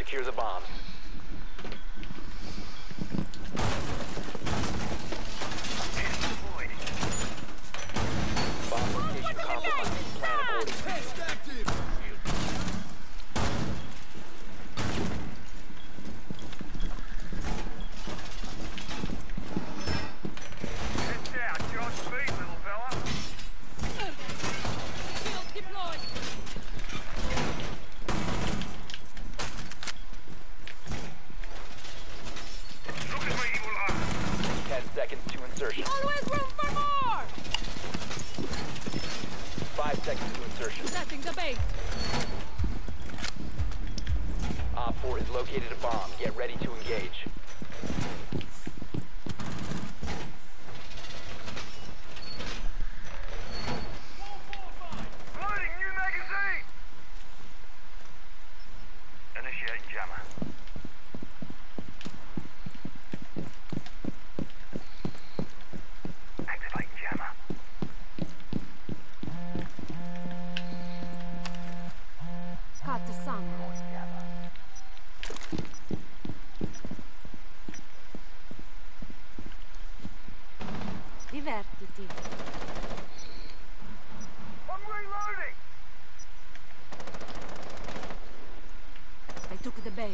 Secure the bombs. Insertion. Always room for more! Five seconds to insertion. Setting the bait. Op 4 has located a bomb. Get ready to engage. Cut to some. Divertiti. I'm reloading! I took the bait.